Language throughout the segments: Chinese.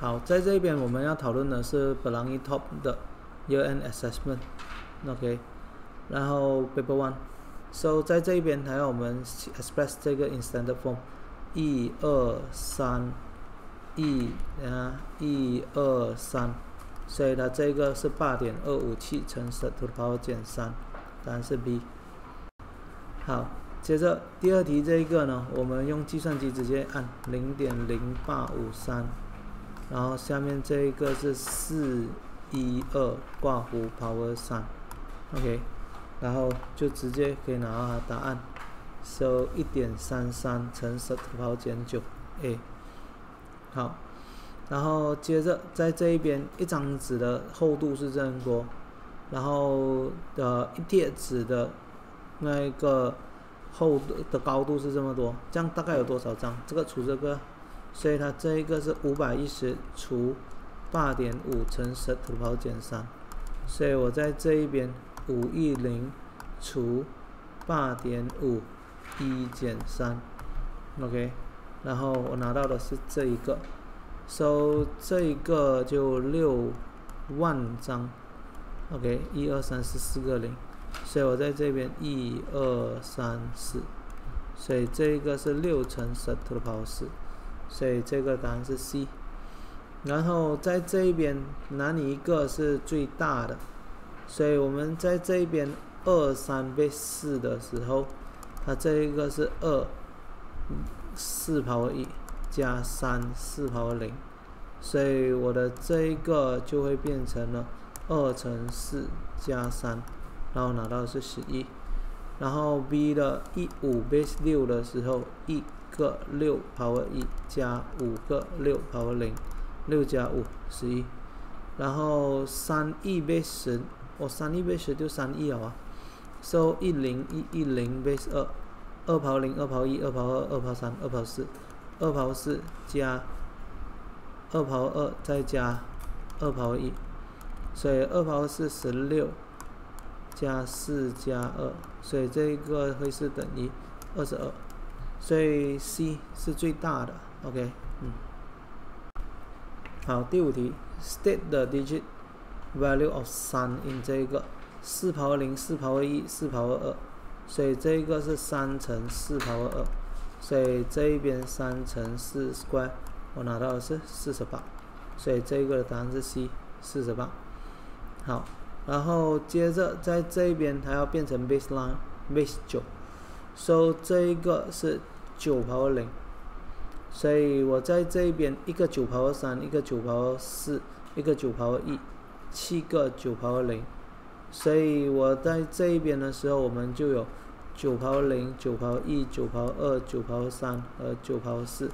好，在这边我们要讨论的是 b e l o n g i Top 的 Year End Assessment，OK，然后 Paper One，So 在这一边还要我们 express 这个 instant form，一二三，一啊一二三，所以它这个是八点二五七乘十 to the power 减三，答案是 B。好，接着第二题这一个呢，我们用计算机直接按零点零八五三。然后下面这一个是四一二挂弧 power 三，OK，然后就直接可以拿到它答案，收一点三三乘十 power 减九 a，好，然后接着在这一边一张纸的厚度是这么多，然后的一叠纸的那一个厚的高度是这么多，这样大概有多少张？这个除这个。所以它这一个是五百一十除八点五乘十土跑减三，所以我在这一边五一零除八点五一减三，OK，然后我拿到的是这一个，收这一个就六万张，OK，一二三四四个零，所以我在这边一二三四，所以这一个是六乘十的跑四。所以这个答案是 C，然后在这一边哪里一个是最大的？所以我们在这一边二三倍四的时候，它这一个是二四跑一加三四跑零，所以我的这一个就会变成了二乘四加三，然后拿到的是十一，然后 B 的一五倍六的时候一。个六 power 一加五个六 power 零，六加五十一，然后三一倍十，我三一倍十就三一啊，so 一零一一零倍二，二 power 零二 power 一二 power 二二 power 三二 power 四，二 power 四加二 power 二再加二 power 一，所以二 power 四十六加四加二，所以这一个会是等于二十二。所以 C 是最大的，OK，嗯，好，第五题，state the digit value of 三 in 这个。四抛零四抛一四抛二，所以这个是三乘四抛二，所以这一边三乘四 square，我拿到的是四十八，所以这个的答案是 C，四十八。好，然后接着在这边它要变成 baseline base 九。So 这一个是九 power 零，所以我在这边一个九 power 三，一个九 power 四，一个九 power 一，七个九 power 零，所以我在这边的时候，我们就有九 power 零、九 power 一、九 power 二、九 power 三和九 power 四，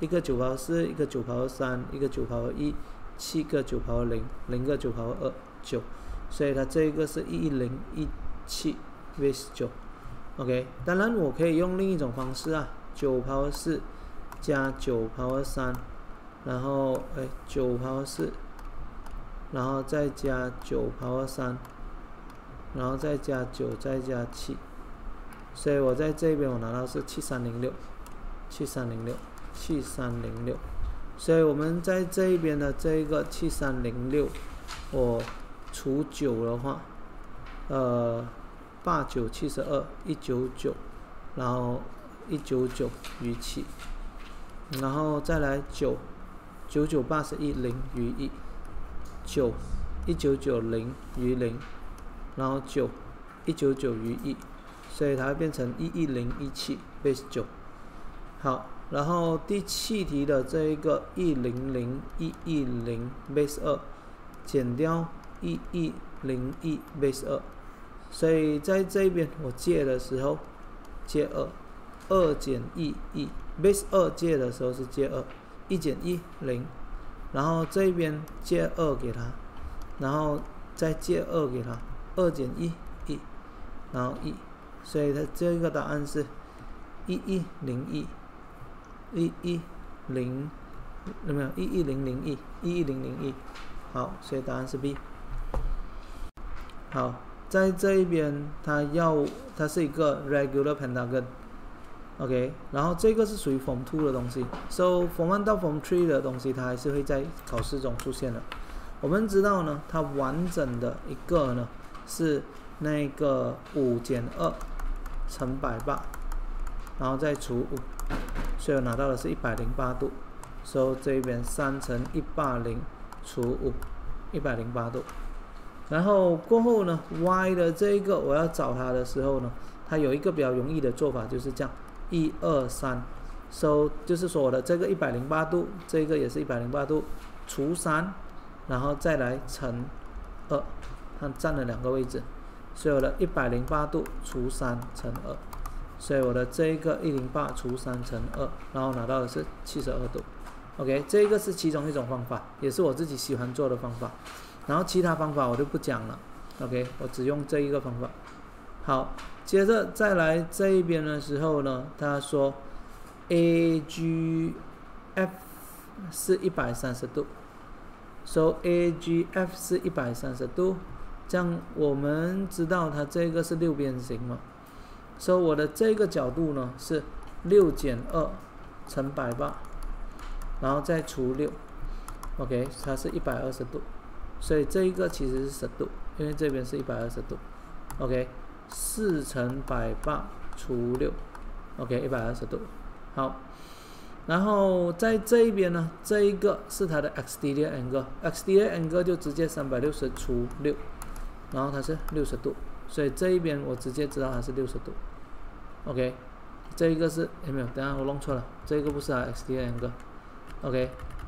一个九 power 四，一个九 power 三，一个九 power 一，七个九 power 零，零个九 power 二，九，所以它这个是一零一七 vs 九。OK，当然我可以用另一种方式啊，九 power 四加九 power 三，然后哎九 power 四，然后再加九 power 三，然后再加九再加七，所以我在这边我拿到是七三零六，七三零六，七三零六，所以我们在这一边的这一个七三零六，我除九的话，呃。八九七十二，一九九，然后一九九余七，然后再来九，九九八十一零余一，九，一九九零余零，然后九，一九九余一，所以它会变成一一零一七 base 九。好，然后第七题的这一个一零零一一零 base 二，减掉一一零一 base 二。所以在这边我借的时候，借二，二减一一，base 二借的时候是借二，一减一零，然后这边借二给他，然后再借二给他，二减一一，然后一，所以它这个答案是一一零一，一一零，有没有一一零零一，一一零零一，好，所以答案是 B，好。在这一边，它要它是一个 regular pentagon，OK，然后这个是属于 Form Two 的东西，So Form One 到 Form Three 的东西，它还是会在考试中出现的。我们知道呢，它完整的一个呢是那个五减二乘百八，然后再除五，所以我拿到的是一百零八度。So 这边三乘一百零除五，一百零八度。然后过后呢，y 的这一个我要找它的时候呢，它有一个比较容易的做法，就是这样。一二三，so 就是说我的这个一百零八度，这个也是一百零八度，除三，然后再来乘二，它占了两个位置，所以我的一百零八度除三乘二，所以我的这一个一零八除三乘二，然后拿到的是七十二度。OK，这个是其中一种方法，也是我自己喜欢做的方法，然后其他方法我就不讲了。OK，我只用这一个方法。好。接着再来这一边的时候呢，他说，A G F 是一百三十度，so A G F 是一百三十度，这样我们知道它这个是六边形嘛，so 我的这个角度呢是六减二乘百八，然后再除六，OK，它是一百二十度，所以这一个其实是十度，因为这边是一百二十度，OK。四乘百八除六，OK，一百二十度。好，然后在这一边呢，这一个是它的 exterior angle，exterior angle 就直接三百六十除六，然后它是六十度，所以这一边我直接知道它是六十度。OK，这一个是有没有？等下我弄错了，这个不是啊 exterior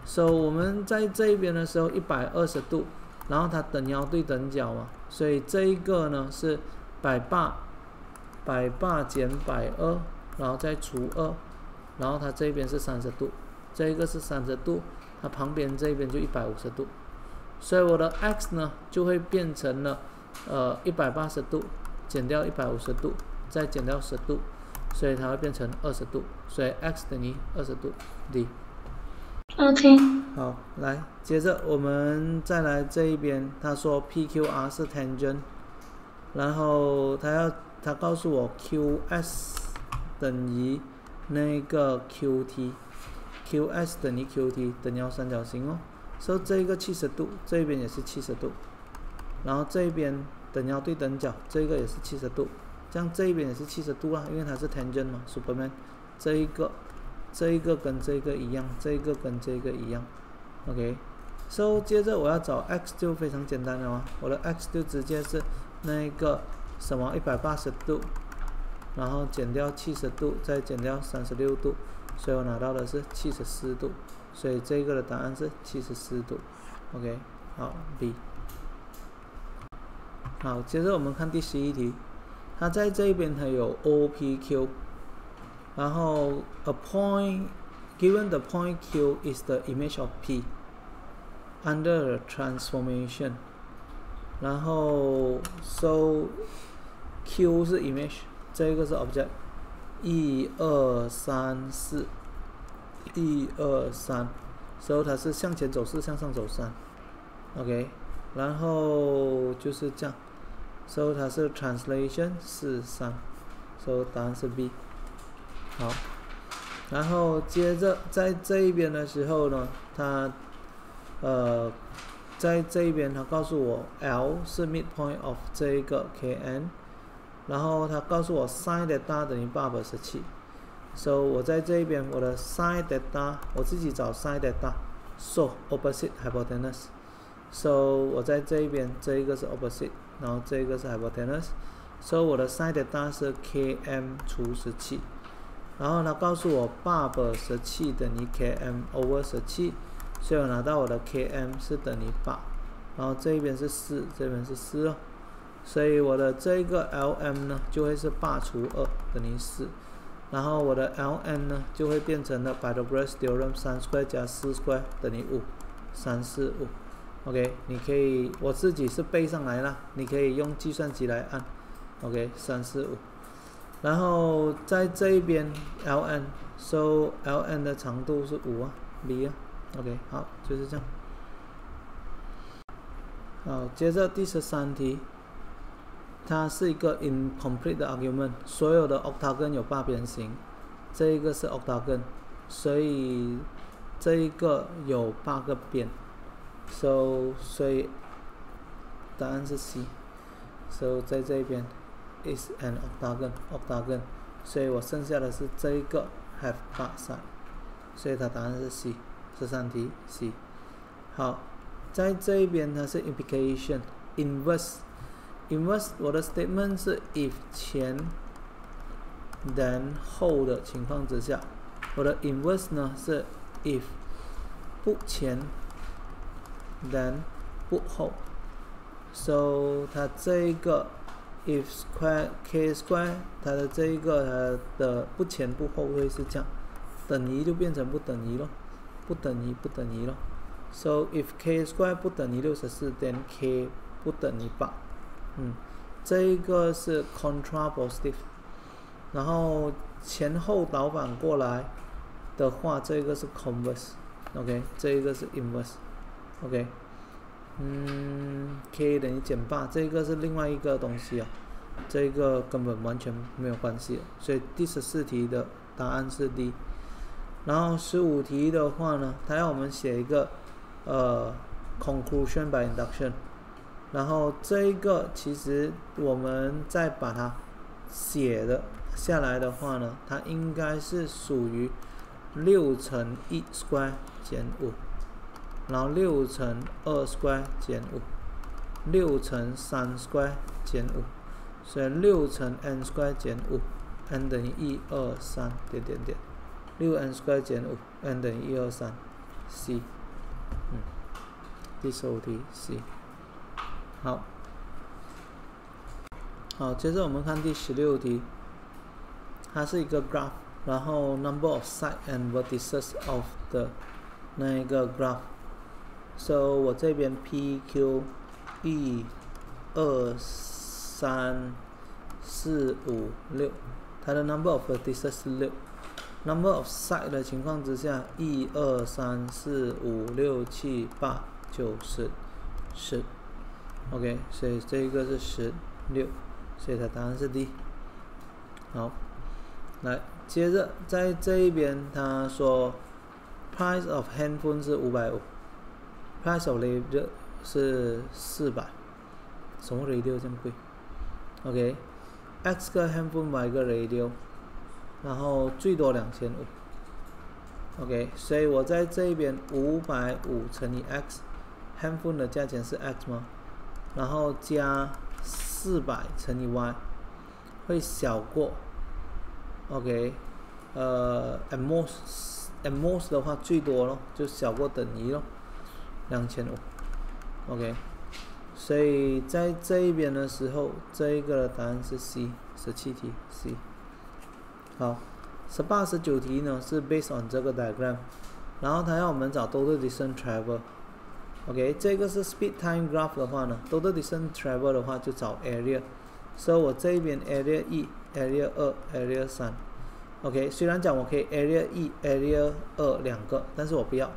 angle。OK，so 我们在这边的时候一百二十度，然后它等腰对等角嘛，所以这一个呢是。百八，百八减百二，然后再除二，然后它这边是三十度，这一个是三十度，它旁边这边就一百五十度，所以我的 x 呢就会变成了呃一百八十度减掉一百五十度，再减掉十度，所以它会变成二十度，所以 x 等于二十度 d。OK。好，来，接着我们再来这一边，他说 PQR 是 tangent。然后他要他告诉我 Qs 等于那个 Qt，Qs 等于 Qt 等腰三角形哦，所以这个七十度，这边也是七十度，然后这边等腰对等角，这个也是七十度，这样这一边也是七十度啊，因为它是 tangent 嘛，Superman，这一个这一个跟这个一样，这一个跟这个一样，OK，所以接着我要找 x 就非常简单了嘛，我的 x 就直接是。那一个什么一百八十度，然后减掉七十度，再减掉三十六度，所以我拿到的是七十四度，所以这个的答案是七十四度。OK，好 B。好，接着我们看第十一题，它在这边它有 OPQ，然后 a point given the point Q is the image of P under transformation。然后，so Q 是 image，这个是 object，一二三四，一二三，so 它是向前走四，向上走三，OK，然后就是这样，so 它是 translation 四三，so 答案是 B， 好，然后接着在这一边的时候呢，它，呃。在这一边，他告诉我 L 是 midpoint of 这一个 Kn，然后他告诉我 sin delta 等于八百十七，so 我在这一边我的 sin 的大我自己找 sin 的大，so opposite hypotenuse，so 我在这一边这一个是 opposite，然后这一个是 hypotenuse，so 我的 sin 的大是 Km 除十七，然后呢告诉我八百十七等于 Km over 十七。所以我拿到我的 Km 是等于八，然后这边是四，这边是四哦，所以我的这个 Lm 呢就会是八除二等于四，然后我的 Ln 呢就会变成了 Pythagoras theorem 三 square 加四 square 等于五，三四五，OK，你可以我自己是背上来了，你可以用计算机来按，OK，三四五，然后在这一边 Ln，so Ln 的长度是五啊，B 啊。OK，好，就是这样。好，接着第十三题，它是一个 incomplete argument，所有的 octagon 有八边形，这一个是 octagon，所以这一个有八个边，so 所以答案是 C，so 在这边 is an octagon，octagon，所以我剩下的是这一个 have 八 side，所以它答案是 C，十三题 C。好，在这一边它是 implication，inverse，inverse 我的 statement 是 if 前。then 后的情况之下，我的 inverse 呢是 if 不前，then 不后，so 它这一个 If square k square 它的这一个它的不前不后会是这样，等于就变成不等于咯，不等于不等于咯，so if k square 不等于六十四，then k 不等于八，嗯，这一个是 contrapositive。然后前后倒反过来的话，这个是 converse，OK，这一个是 inverse，OK，嗯，k 等于减八，这个是另外一个东西啊，这个根本完全没有关系，所以第十四题的答案是 D。然后十五题的话呢，它要我们写一个呃 conclusion by induction，然后这一个其实我们再把它写的。下来的话呢，它应该是属于六乘一 square 减五，然后六乘二 square 减五，六乘三 square 减五，所以六乘 n square 减五，n 等于一二三点点点，六 n square 减五，n 等于一二三，C，嗯，第十五题 C，好，好，接着我们看第十六题。它是一个 graph，然后 number of side and vertices of the 那一个 graph。So 我这边 P Q 一、二、三、四、五、六，它的 number of vertices 是六。number of side 的情况之下，一、二、三、四、五、六、七、八、九、十、十。OK，所以这一个是十六，所以它答案是 D。好。来，接着在这一边，他说，price of handphone 是五百五，price of radio 是四百，什么 radio 这么贵？OK，X 个 handphone 买个 radio，然后最多两千五，OK，所以我在这边五百五乘以 X，handphone 的价钱是 X 吗？然后加四百乘以 Y，会小过。OK，呃，at most，at most 的话最多咯，就小过等于咯，两千五。OK，所以在这一边的时候，这一个的答案是 C，十七题 C。好，十八、十九题呢是 based on 这个 diagram，然后它要我们找 total distance travel。OK，这个是 speed time graph 的话呢，total distance travel 的话就找 area。所以我这一边 area 一。area 二，area 三，OK。虽然讲我可以 area 一，area 二两个，但是我不要。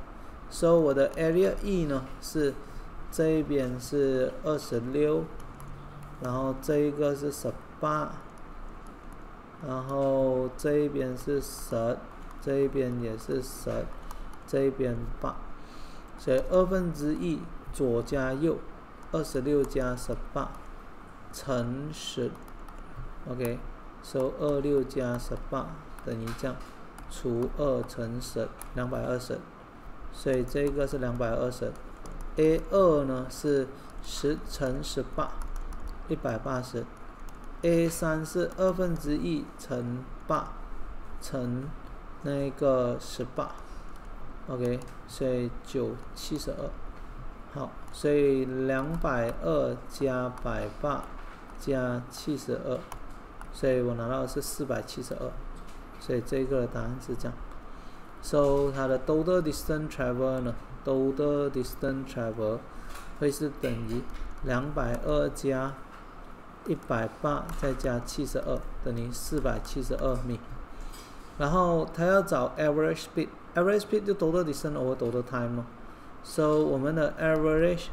所以我的 area E 呢是这一边是二十六，然后这一个是十八，然后这一边是十，这一边也是十，这一边八，所以二分之一左加右，二十六加十八乘十，OK。收二六加十八等于这样，除二乘十，两百二十，所以这个是两百二十。A 二呢是十乘十八，一百八十。A 三是二分之一乘八乘那个十八，OK，所以九七十二。好，所以两百二加百八加七十二。所以我拿到的是四百七十二，所以这个答案是这样。So 它的 total distance travel 呢，total distance travel 会是等于两百二加一百八再加七十二，等于四百七十二米。然后它要找 average speed，average speed 就 total distance over total time 咯。So 我们的 average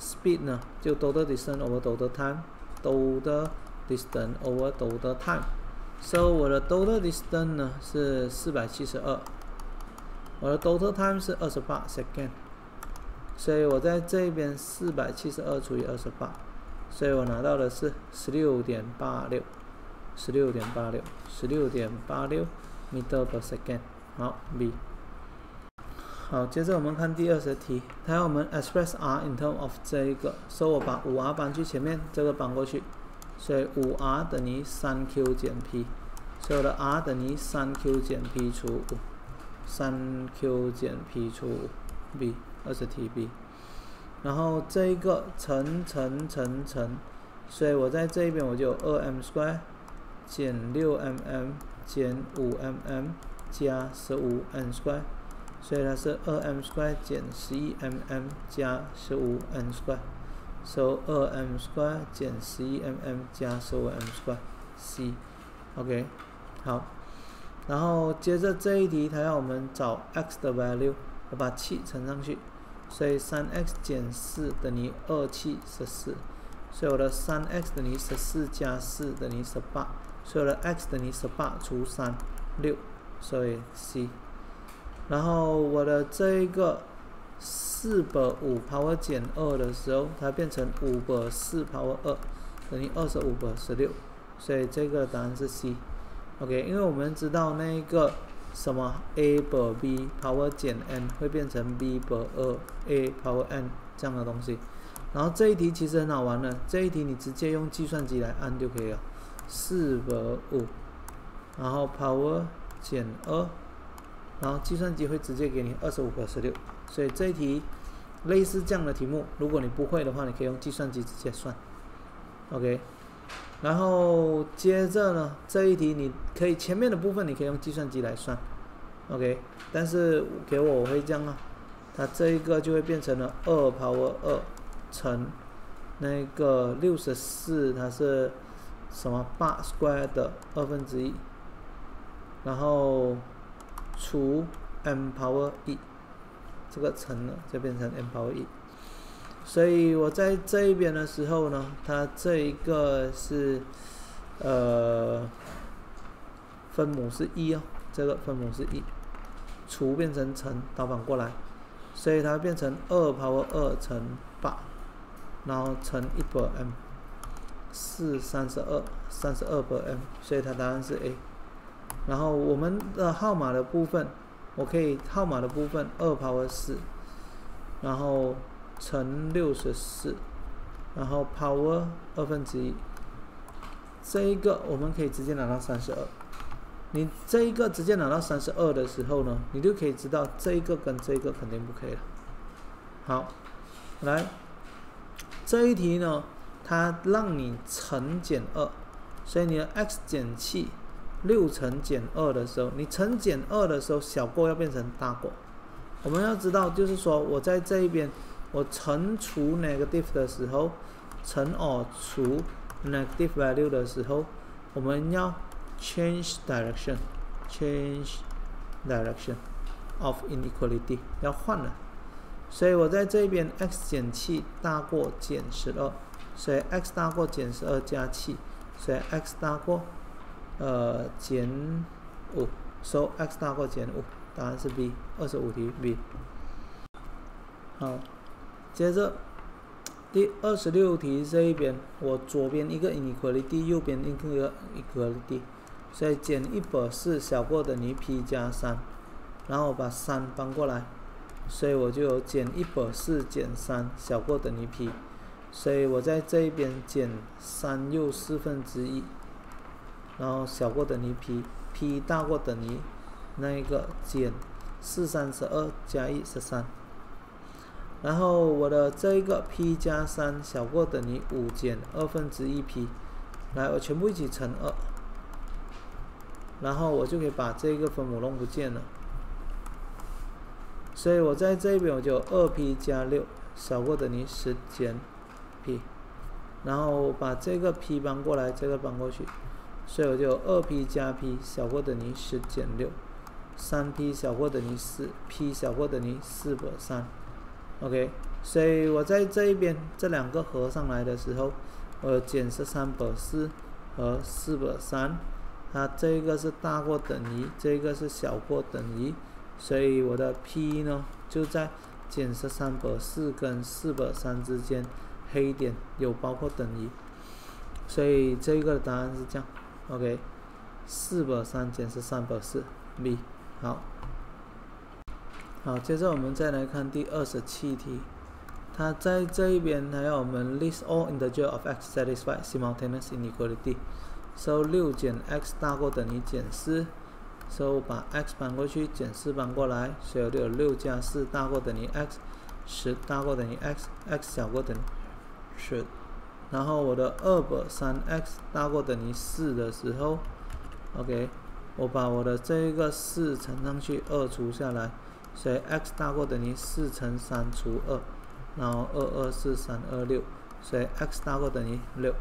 speed 呢，就 total distance over total time，total distance over total time， So 我的 total distance 呢是四百七十二， 我的 total time 是二十八 second，所以我在这边四百七十二除以二十八，所以我拿到的是十六点八六，十六点八六，十六点八六 meter per second。好，B。好，接着我们看第二十题，它要我们 express r in term of 这一个，所以我把五 r 搬去前面，这个搬过去，所以五 r 等于三 q 减 p，所以我的 r 等于三 q 减 p 除五，三 q 减 p 除，b 二十 TB，然后这一个乘乘乘乘，所以我在这一边我就有二 m square 减六 mm 减五 mm 加十五 n square。所以它是二 m square 减十一 mm 加十五 n square，所以二 m square 减十一 mm 加十五 n square c，OK，好，然后接着这一题它要我们找 x 的 value，我把七乘上去，所以三 x 减四等于二七十四，所以我的三 x 等于十四加四等于十八，所以我的 x 等于十八除三六，所以 c。然后我的这一个四百五 power 减二的时候，它变成五百四 power 二等于二十五百十六，所以这个答案是 C。OK，因为我们知道那一个什么 a 百 b power 减 n 会变成 b 百二 a power n 这样的东西。然后这一题其实很好玩的，这一题你直接用计算机来按就可以了，四百五，然后 power 减二。然后计算机会直接给你二十五个十六，所以这一题类似这样的题目，如果你不会的话，你可以用计算机直接算，OK。然后接着呢，这一题你可以前面的部分你可以用计算机来算，OK。但是给我我会这样啊，它这一个就会变成了二 power 二乘那个六十四，它是什么八 square 的二分之一，然后。除 m power 一，这个乘了就变成 m power 一，所以我在这一边的时候呢，它这一个是呃分母是一哦，这个分母是一，除变成乘倒反过来，所以它变成二 power 二乘八，然后乘一百 m，四三十二，三十二百 m，所以它答案是 A。然后我们的号码的部分，我可以号码的部分二 power 四，然后乘六十四，然后 power 二分之一，这一个我们可以直接拿到三十二。你这一个直接拿到三十二的时候呢，你就可以知道这一个跟这一个肯定不可以了。好，来这一题呢，它让你乘减二，所以你的 x 减七。六乘减二的时候，你乘减二的时候，小过要变成大过。我们要知道，就是说我在这一边，我乘除 negative 的时候，乘 or 除 negative value 的时候，我们要 change direction，change direction of inequality 要换了。所以我在这边 x 减七大过减十二，所以 x 大过减十二加七，所以 x 大过。呃，减五，so x 大过减五，答案是 B，二十五题 B。好，接着第二十六题这一边，我左边一个 inequality，右边一个 equality，所以减一百四小过等于 p 加三，然后我把三搬过来，所以我就有减一百四减三小过等于 p，所以我在这一边减三又四分之一。然后小过等于 p，p 大过等于那一个减四三十二加一十三，然后我的这一个 p 加三小过等于五减二分之一 p，来我全部一起乘二，然后我就可以把这个分母弄不见了，所以我在这边我就二 p 加六小过等于十减 p，然后把这个 p 搬过来，这个搬过去。所以我就二 p 加 p 小过等于十减六，三 p 小过等于四，p 小过等于四百三。，OK。所以我在这一边这两个合上来的时候，我减十三百四和四百三，它这个是大过等于，这个是小过等于，所以我的 P 呢就在减十三百四跟四百三之间，黑点有包括等于，所以这个答案是这样，OK，四百三减十三百四，B，好，好，接着我们再来看第二十七题。它在这一边，它要我们 list all integer of x satisfy simultaneous inequality。so 六减 x 大过等于减四，so 把 x 搬过去，减四搬过来，所以就有六加四大过等于 x，十大过等于 x，x 小过等于十。然后我的二本三 x 大过等于四的时候，OK，我把我的这一个四乘上去，二除下来，所以 x 大过等于四乘三除二。然后二二四三二六，所以 x 大过等于六，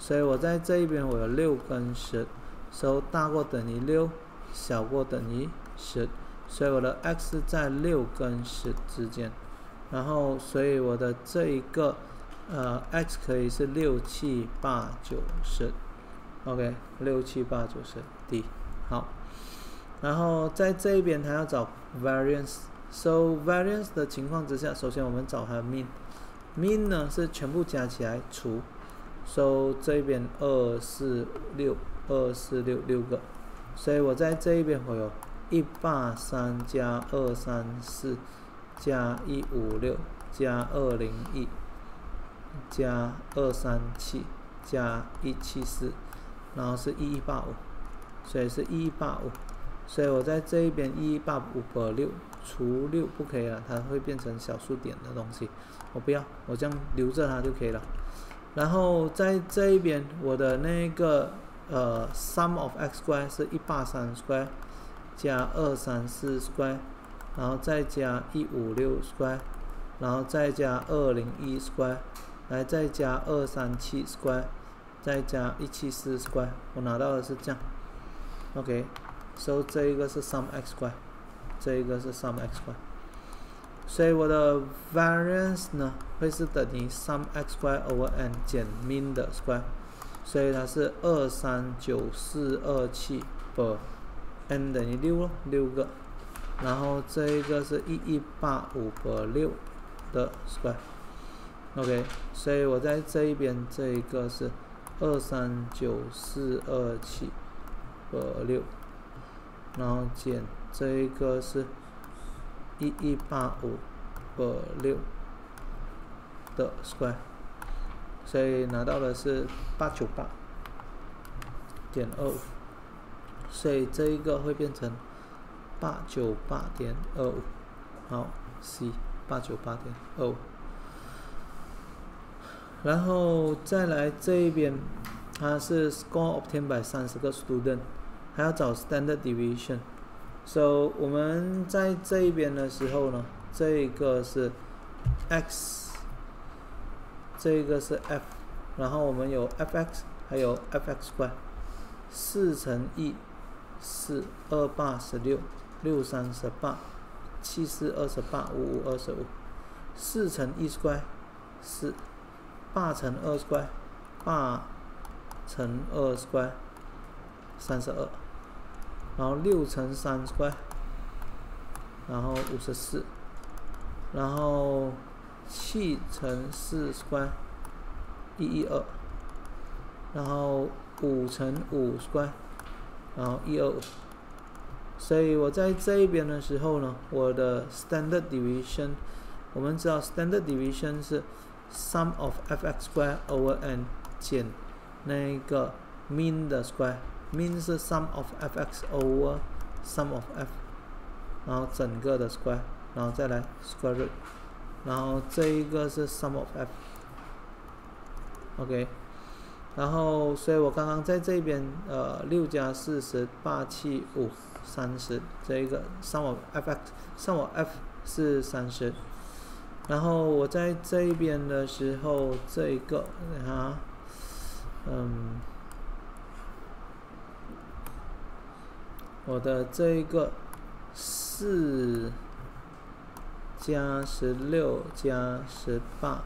所以我在这一边我有六跟十，所以大过等于六，小过等于十，所以我的 x 在六跟十之间，然后所以我的这一个呃 x 可以是六七八九十，OK，六七八九十 D，好，然后在这一边它要找 variance。So variance 的情况之下，首先我们找它的 mean，mean 呢是全部加起来除，So 这边二四六二四六六个，所以我在这一边会有一八三加二三四加一五六加二零一加二三七加一七四，然后是一一八五，所以是一一八五，所以我在这一边一八五百六。除六不可以了，它会变成小数点的东西，我不要，我这样留着它就可以了。然后在这一边，我的那个呃 sum of x square 是一八三 square 加二三四 square，然后再加一五六 square，然后再加二零一 square，来再加二三七 square，再加一七四 square，我拿到的是这样，OK。So 这一个是 sum x square。这一个是 sum x y，所以我的 variance 呢会是等于 sum x y over n 减 mean 的 square，所以它是二三九四二七百 n 等于六咯，六个，然后这一个是一一八五百六的 square，OK，所以我在这一边这一个是二三九四二七百六，然后减。这一个是一一八五百六的 square，所以拿到的是八九八点二五，所以这一个会变成八九八点二五，好，C 八九八点二五，然后再来这一边，它是 score obtained by 三十个 student，还要找 standard deviation。So 我们在这一边的时候呢，这个是 x，这个是 f，然后我们有 f(x) 还有 f(x)2，四乘一，四二八十六，六三十八，七四二十八，五五二十五，四乘一 square，四，八乘二 square，八乘二 square，三十二。然后六乘三乖然后五十四，然后七乘四乖一一二，然后五乘五乖然后一二五。所以我在这一边的时候呢，我的 standard deviation，我们知道 standard deviation 是 sum of f(x) square over n 减那个 mean 的 square。Mean 是 sum of f(x) over sum of f，然后整个的 square，然后再来 square root，然后这一个是 sum of f，OK，然后所以我刚刚在这边呃六加四十八七五三十这一个 sum of f(x)sum of f 是三十，然后我在这边的时候这一个啊，嗯。我的这一个四加十六加十八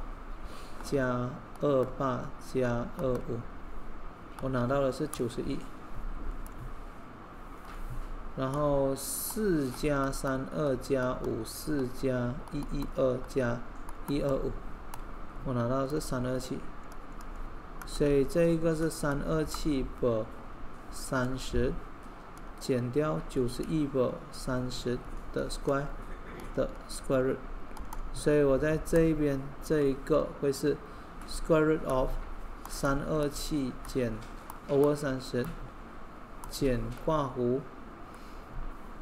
加二八加二五，我拿到的是九十一。然后四加三二加五，四加一一二加一二五，我拿到是三二七，所以这一个是三二七百三十，减掉九十一百三十的 square 的 square root，所以我在这一边这一个会是 square root of 三二七减 over 三十减括弧。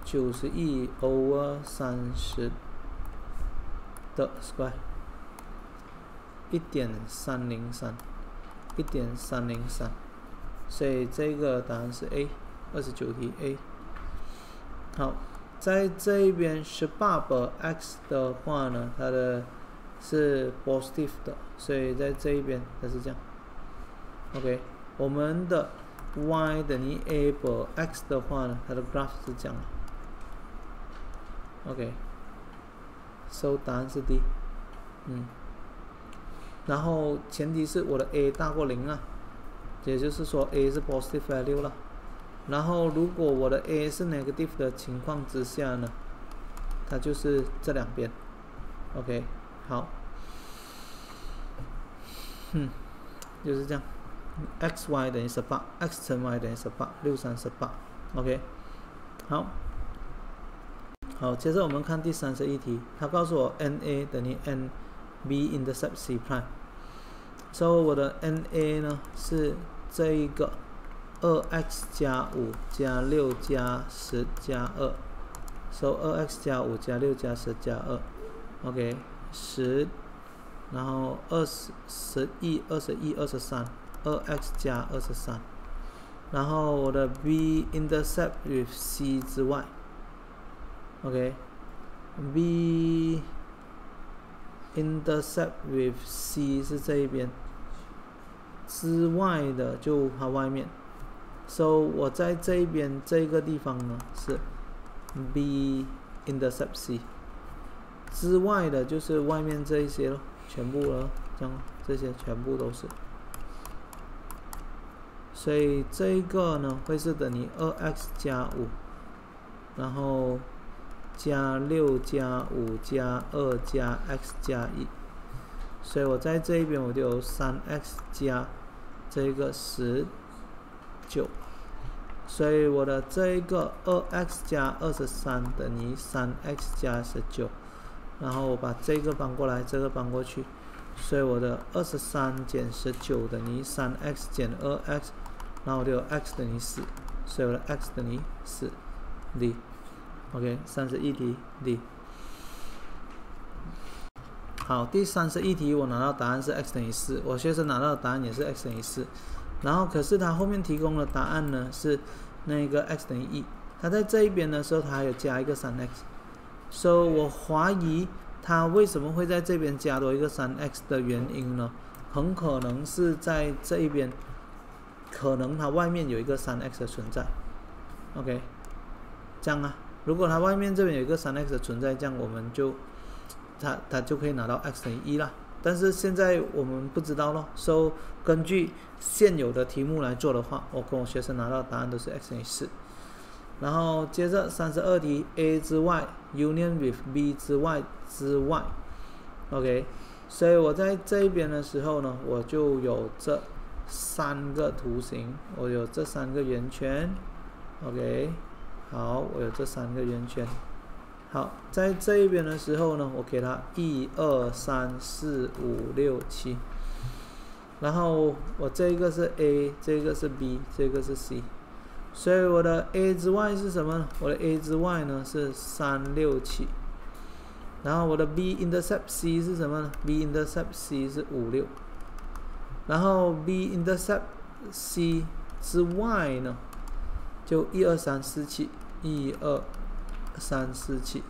九十一 over 三十的 square，一点三零三，一点三零三，所以这个答案是 A，二十九题 A。好，在这一边十八个 x 的话呢，它的是 positive 的，所以在这一边它是这样。OK，我们的 y 等于 a 和 x 的话呢，它的 graph 是这样。OK，收答案是 D，嗯，然后前提是我的 A 大过零啊，也就是说 A 是 positive value 了，然后如果我的 A 是 negative 的情况之下呢，它就是这两边，OK，好，嗯，就是这样，x y 等于十八，x 乘 y 等于十八，六三十八，OK，好。好，接着我们看第三十一题，它告诉我 n a 等于 n b intercept c prime。所以我的 n a 呢是这一个二 x 加五加六加十加二，所以二 x 加五加六加十加二，OK，十，然后二十十一二十一二十三，二 x 加二十三，然后我的 b intercept with c 之外。OK，B intercept with C 是这一边之外的，就它外面。So 我在这一边这个地方呢是 B intercept C 之外的，就是外面这一些咯，全部了，这样这些全部都是。所以这个呢会是等于二 x 加五，然后。加六加五加二加 x 加一，所以我在这一边我就有三 x 加这个十九，所以我的这一个二 x 加二十三等于三 x 加十九，然后我把这个搬过来，这个搬过去，所以我的二十三减十九等于三 x 减二 x，然后我就有 x 等于四，所以我的 x 等于四，D。OK，三十一题 D。好，第三十一题我拿到答案是 x 等于四，我学生拿到的答案也是 x 等于四，然后可是他后面提供的答案呢是那个 x 等于一，他在这一边的时候他还有加一个三 x，所以我怀疑他为什么会在这边加多一个三 x 的原因呢？很可能是在这一边，可能它外面有一个三 x 的存在。OK，这样啊。如果它外面这边有一个三 x 的存在，这样我们就，它它就可以拿到 x 等于一啦。但是现在我们不知道咯。So 根据现有的题目来做的话，我跟我学生拿到答案都是 x 等于四。然后接着三十二题，a 之外 union with b 之外之外，OK。所以我在这边的时候呢，我就有这三个图形，我有这三个圆圈，OK。好，我有这三个圆圈。好，在这一边的时候呢，我给它一二三四五六七。然后我这个是 A，这个是 B，这个是 C。所以我的 A 之外是什么呢？我的 A 之外呢是三六七。然后我的 B intercept C 是什么呢？B intercept C 是五六。然后 B intercept C 之外呢？就一二三四七，一二三四七，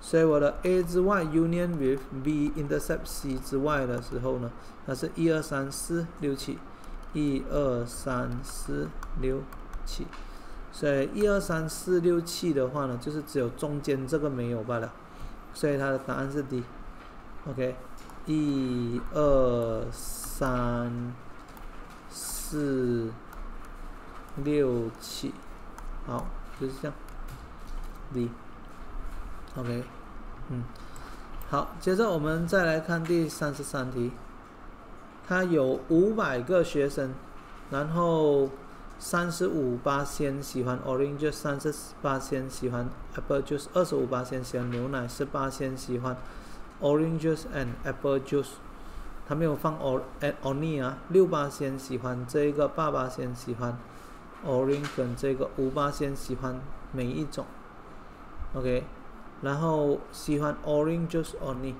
所以我的 A 之外 union with B intercept C 之外的时候呢，它是一二三四六七，一二三四六七，所以一二三四六七的话呢，就是只有中间这个没有罢了，所以它的答案是 D。OK，一二三四六七。好，就是这样，D。OK，嗯，好，接着我们再来看第三十三题，它有五百个学生，然后三十五八先喜欢 orange，三十八先喜欢 apple juice，二十五八先喜欢牛奶，十八先喜欢 orange juice and apple juice。他没有放 or and only 啊，六八先喜欢这个，八八先喜欢 orange 跟这个，五八先喜欢每一种，OK，然后喜欢 orange juice only，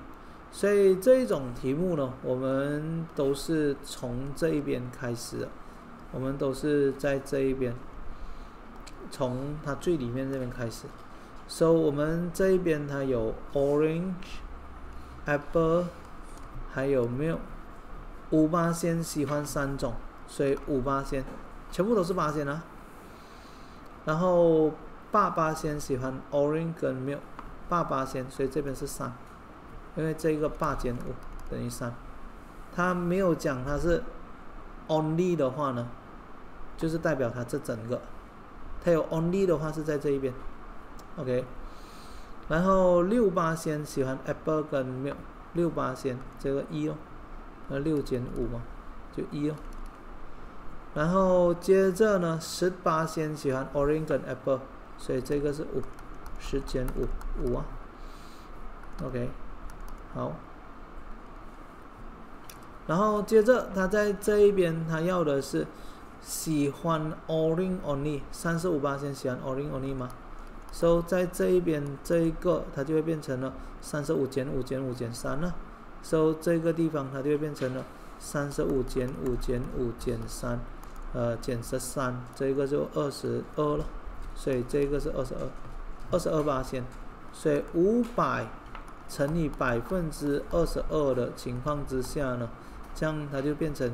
所以这一种题目呢，我们都是从这一边开始的，我们都是在这一边，从它最里面这边开始，so 我们这一边它有 orange，apple。还有 milk 五八仙喜欢三种，所以五八仙全部都是八仙啊。然后八八仙喜欢 orange 跟 milk，八八仙，所以这边是三，因为这个八减五等于三。他没有讲它是 only 的话呢，就是代表它这整个。它有 only 的话是在这一边，OK。然后六八仙喜欢 apple 跟 milk。六八先这个一哦，那六减五嘛，就一哦。然后接着呢，十八先喜欢 orange 跟 apple，所以这个是五，十减五五啊。OK，好。然后接着他在这一边，他要的是喜欢 orange only，三十五八先喜欢 orange only 吗？so 在这一边这一个它就会变成了三十五减五减五减三了，so 这个地方它就会变成了三十五减五减五减三，呃减十三，这个就二十二了，所以这个是二十二，二十二八线，所以五百乘以百分之二十二的情况之下呢，这样它就变成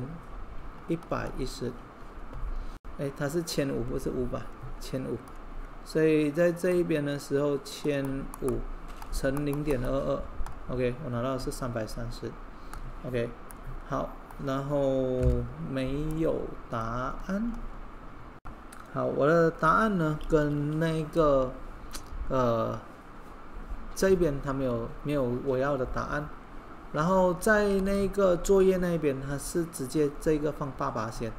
一百一十，哎，它是千五不是五百，千五。所以在这一边的时候，千五乘零点二二，OK，我拿到的是三百三十，OK，好，然后没有答案。好，我的答案呢，跟那个呃这一边它没有没有我要的答案，然后在那个作业那边，它是直接这个放八八先，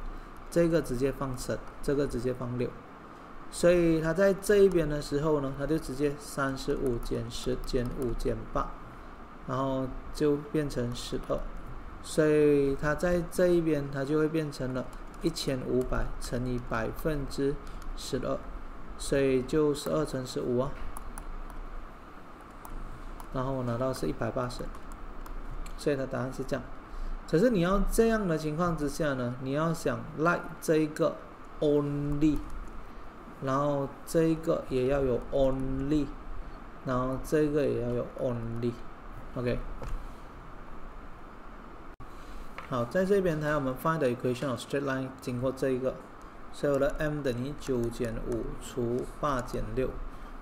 这个直接放十，这个直接放六。所以它在这一边的时候呢，它就直接三十五减十减五减八，然后就变成十二。所以它在这一边，它就会变成了一千五百乘以百分之十二，所以就十二乘十五啊。然后我拿到是一百八十，所以它答案是这样。可是你要这样的情况之下呢，你要想 like 这一个 only。然后这一个也要有 only，然后这个也要有 only，OK。好，在这边它要我们 find the equation of straight line 经过这一个，所以我的 m 等于九减五除八减六，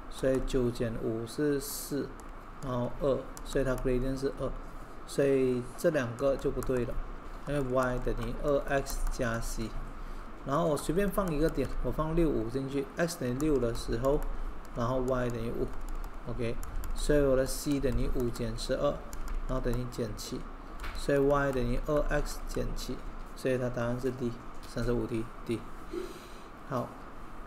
所以九减五是四，然后二，所以它 gradient 是二，所以这两个就不对了，因为 y 等于二 x 加 c。然后我随便放一个点，我放六五进去，x 等于六的时候，然后 y 等于五，OK，所以我的 c 等于五减十二，然后等于减七，所以 y 等于二 x 减七，所以它答案是 D，三十五题 D。好，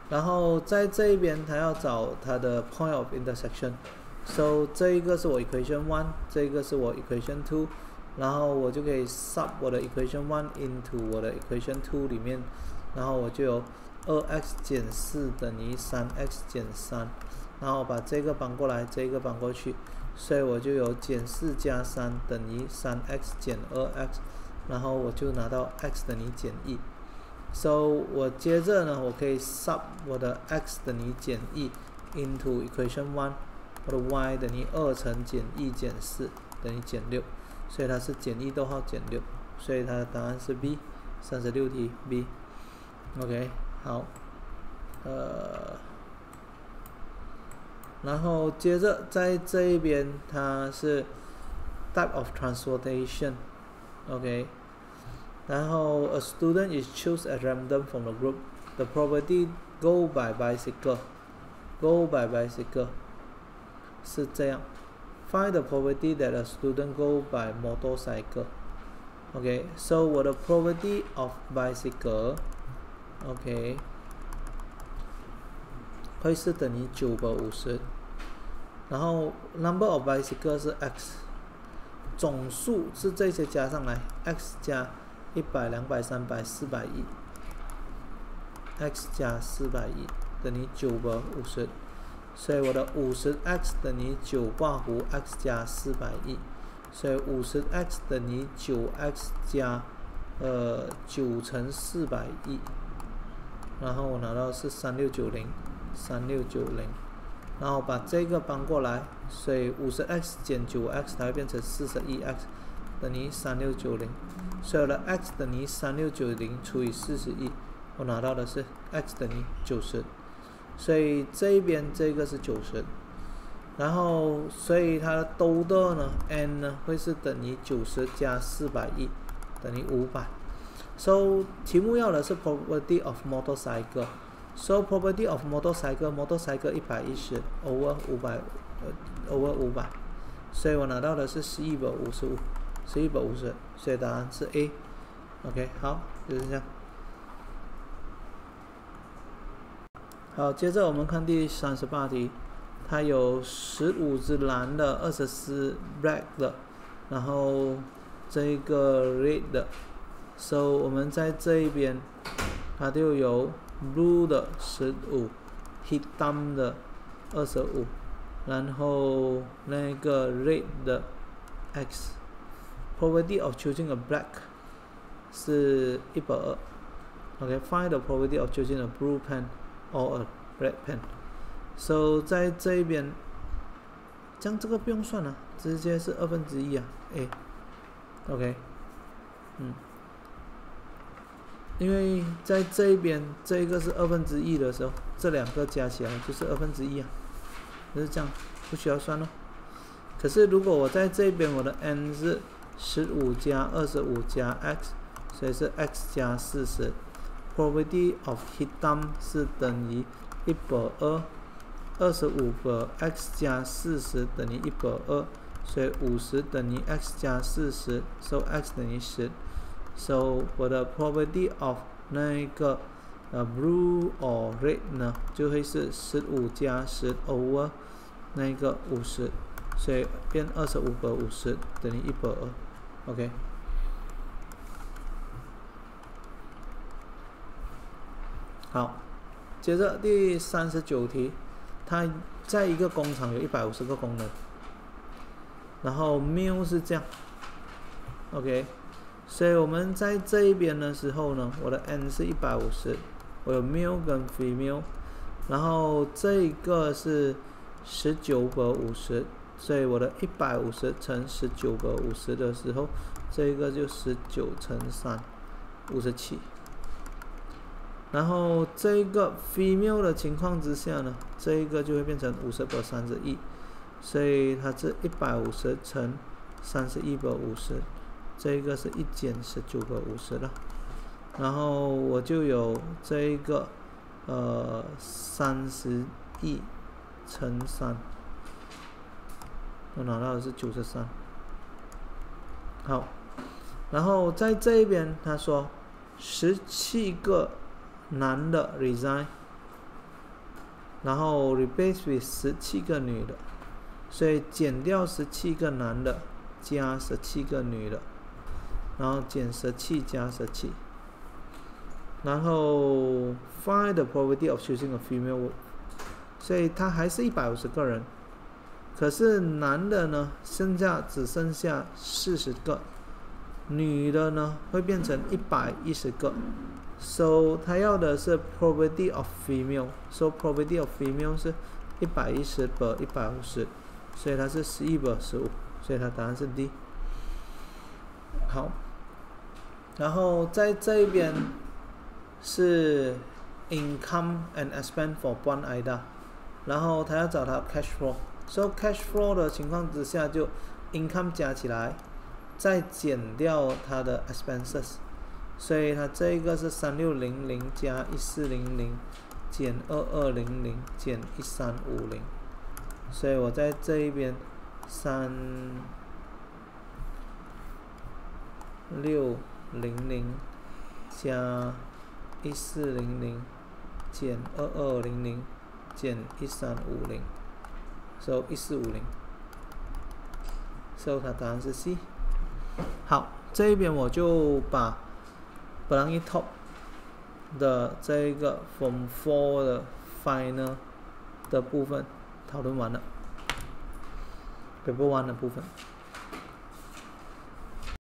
然后在这一边，它要找它的 point of intersection，so 这一个是我 equation one，这一个是我 equation two，然后我就可以 sub 我的 equation one into 我的 equation two 里面。然后我就有二 x 减四等于三 x 减三，然后把这个搬过来，这个搬过去，所以我就有减四加三等于三 x 减二 x，然后我就拿到 x 等于减一。So 我接着呢，我可以 sub 我的 x 等于减一 into equation one，我的 y 等于二乘减一减四等于减六，所以它是减一逗号减六，所以它的答案是 B，三十六题 B。OK，好，呃，然后接着在这一边，它是 type of transportation，OK，然后 a student is choose at random from the group，the property go by bicycle， go by bicycle 是这样，find the property that a student go by motorcycle。OK，so 我的 property of bicycle，OK，会是等于九百五十，然后 number of bicycle 是 x，总数是这些加上来，x 加 一百、两百、三百、四百亿，x 加四百亿等于九百五十。所以我的五十 x 等于九挂弧 x 加四百亿，所以五十 x 等于九 x 加呃九乘四百亿，然后我拿到是三六九零，三六九零，然后把这个搬过来，所以五十 x 减九 x 它会变成四十一 x 等于三六九零，所以我的 x 等于三六九零除以四十一，我拿到的是 x 等于九十。所以这边这个是九十，然后所以它的 total 呢，n 呢会是等于九十加四百亿等于五百。So 题目要的是 property of motorcycle。So property of motorcycle，motorcycle 一百一十 over 五百呃 over 五百，所以我拿到的是十一百五十五，是一百五十，所以答案是 A。OK，好，就是这样。好，接着我们看第三十八题，它有十五只蓝的，二十四 black 的，然后这一个 red 的，so 我们在这一边，它就有 blue 的十五，hitam 的二十五，然后那个 red 的 x Probability of choosing a black 是一百二，OK，find the probability of choosing a blue pen。or a red pen. So 在这一边，将这个不用算了，直接是二分之一啊，a，OK，嗯，因为在这一边这一个是二分之一的时候，这两个加起来就是二分之一啊，就是这样，不需要算咯。可是如果我在这边，我的 n 是十五加二十五加 x，所以是 x 加四十。probably of hit down 是等于一百二，二十五个 x 加四十等于一百二，所以五十等于 x 加四十，so x 等于十，so 我的 probably of 那一个呃 blue or red 呢，就会是十五加十 over 那个五十，所以变二十五个五十等于一百二。，OK。好，接着第三十九题，它在一个工厂有一百五十个工人，然后 male 是这样，OK，所以我们在这一边的时候呢，我的 n 是一百五十，我有 male 跟 female，然后这个是十九百五十，所以我的一百五十乘十九个五十的时候，这个就十九乘三，五十七。然后这个 female 的情况之下呢，这一个就会变成五十百三十一，所以它是一百五十乘三十一百五十，这一个是一减十九个五十了。然后我就有这一个呃三十亿乘三，我拿到的是九十三。好，然后在这一边他说十七个。男的 resign，然后 replace with 十七个女的，所以减掉十七个男的，加十七个女的，然后减十七加十七，然后 find the probability of choosing a female，所以他还是一百五十个人，可是男的呢，剩下只剩下四十个，女的呢会变成一百一十个。So 他要的是 probability of female，So probability of female 是一百一十百一百五十，所以它是十一百十五，所以它答案是 D。好，然后在这边是 income and expense for one IDA，然后他要找他 cash flow So cash flow 的情况之下就 income 加起来，再减掉它的 expenses。所以它这个是三六零零加一四零零减二二零零减一三五零，所以我在这一边三六零零加一四零零减二二零零减一三五零，so 一四五零，所以它答案是 C。好，这一边我就把 Blanky Top 的这一个 from Four 的 Final 的部分讨论完了，Paper One 的部分。